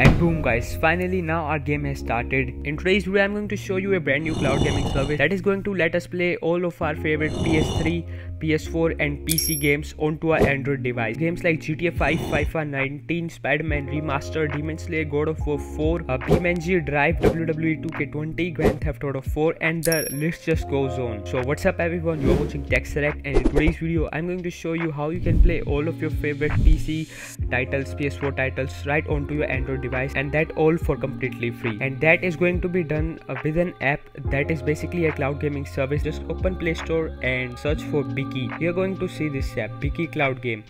And boom guys, finally now our game has started. In today's video I'm going to show you a brand new cloud gaming service that is going to let us play all of our favorite PS3, PS4 and PC games onto our Android device. Games like GTA 5, FIFA 19, Spider-Man Remastered, Demon Slayer, God of War 4, uh, BeamNG Drive, WWE 2K20, Grand Theft Auto 4 and the list just goes on. So what's up everyone, you're watching TeXXeRacT and in today's video I'm going to show you how you can play all of your favorite PC titles, PS4 titles right onto your Android device and that all for completely free. And that is going to be done uh, with an app that is basically a cloud gaming service. Just open Play Store and search for Biki. You're going to see this app, Biki Cloud Game.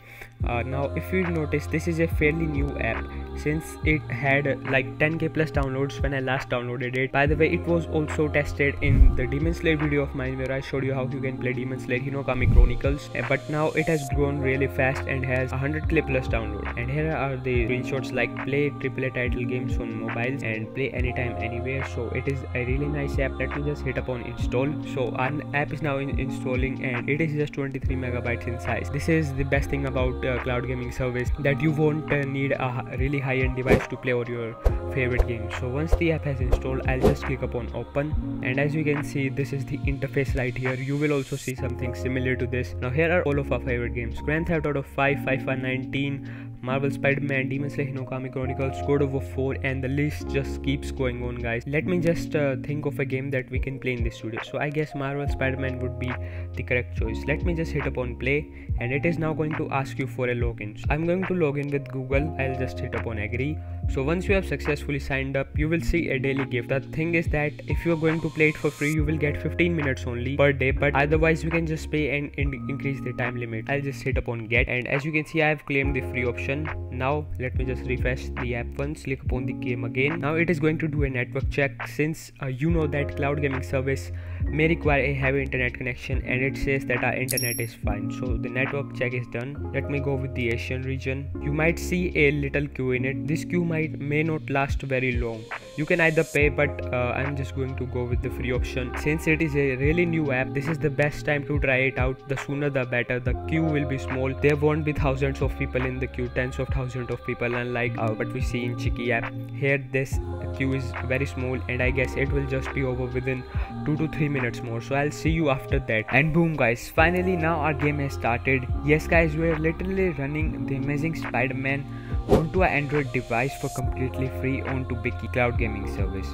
Uh, now, if you notice, this is a fairly new app since it had like 10k plus downloads when I last downloaded it. By the way, it was also tested in the Demon Slayer video of mine where I showed you how you can play Demon Slayer Hinokami Chronicles. Uh, but now it has grown really fast and has 100k plus download. And here are the screenshots like play AAA title games on mobile and play anytime anywhere. So it is a really nice app. Let me just hit upon install. So our app is now in installing and it is just 23 megabytes in size. This is the best thing about uh, cloud gaming service that you won't uh, need a really high-end device to play all your favorite games so once the app has installed i'll just click upon open. And as you can see this is the interface right here. You will also see something similar to this. Now here are all of our favorite games. Grand theft auto 5 fifa 19 Marvel Spider-Man, Demon Slayer Hinokami Chronicles, God of War 4 and the list just keeps going on guys. Let me just uh, think of a game that we can play in this studio. So I guess Marvel Spider-Man would be the correct choice. Let me just hit upon play and it is now going to ask you for a login. So I'm going to log in with Google. I'll just hit upon agree so once you have successfully signed up you will see a daily gift. The thing is that if you are going to play it for free you will get 15 minutes only per day but otherwise you can just pay and, increase the time limit. I'll just hit upon get and as you can see i have claimed the free option. Now let me just refresh the app once. Click upon the game again. Now it is going to do a network check since uh, you know that cloud gaming service may require a heavy internet connection and it says that our internet is fine. So the network check is done. Let me go with the asian region. You might see a little queue in it. This queue might may not last very long. You can either pay but uh, i'm just going to go with the free option. Since it is a really new app this is the best time to try it out. The sooner the better. The queue will be small. There won't be thousands of people in the queue tens of thousands of people unlike uh, what we see in Chikii app. Here this queue is very small and i guess it will just be over within 2 to 3 minutes more so i'll see you after that. And boom guys finally now our game has started. Yes guys we are literally running the amazing spider-man onto an android device for completely free onto Biki cloud gaming service.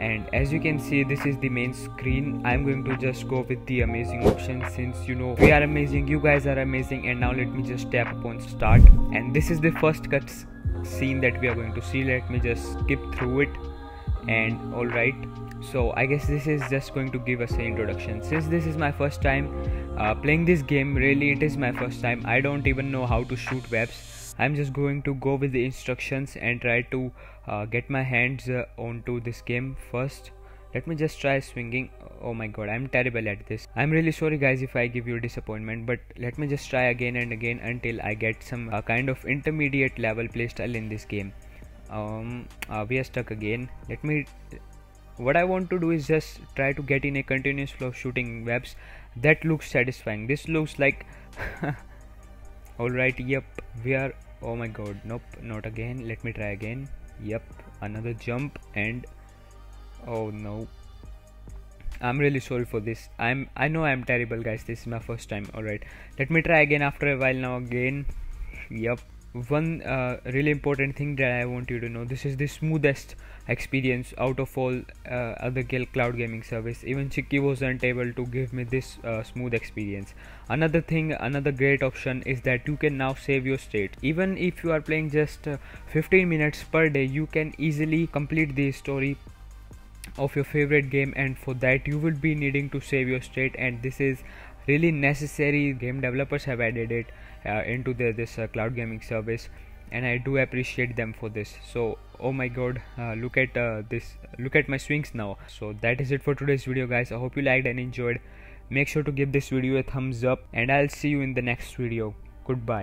And as you can see this is the main screen. I'm going to just go with the amazing option since you know we are amazing you guys are amazing. And now let me just tap upon start. And this is the first cut scene that we are going to see. Let me just skip through it and all right. So i guess this is just going to give us an introduction. Since this is my first time uh, playing this game really it is my first time. I don't even know how to shoot webs. I'm just going to go with the instructions and try to uh, get my hands uh, onto this game first. Let me just try swinging. Oh my god i'm terrible at this. I'm really sorry guys if i give you disappointment but let me just try again and again until i get some uh, kind of intermediate level playstyle in this game um uh, we are stuck again. Let me what I want to do is just try to get in a continuous flow of shooting webs that looks satisfying. This looks like alright yep we are oh my god nope not again. Let me try again. Yep another jump and oh no. I'm really sorry for this. I'm I know I'm terrible guys. This is my first time alright. Let me try again after a while now again. Yep one uh, really important thing that I want you to know. This is the smoothest experience out of all uh, other cloud gaming service. Even Chikii wasn't able to give me this uh, smooth experience. Another thing another great option is that you can now save your state. Even if you are playing just uh, 15 minutes per day you can easily complete the story of your favorite game and for that you will be needing to save your state. And this is really necessary game developers have added it uh, into this uh, cloud gaming service and I do appreciate them for this. So oh my god uh, look at uh, this look at my swings now. So that is it for today's video guys. I hope you liked and enjoyed. Make sure to give this video a thumbs up and I'll see you in the next video. Goodbye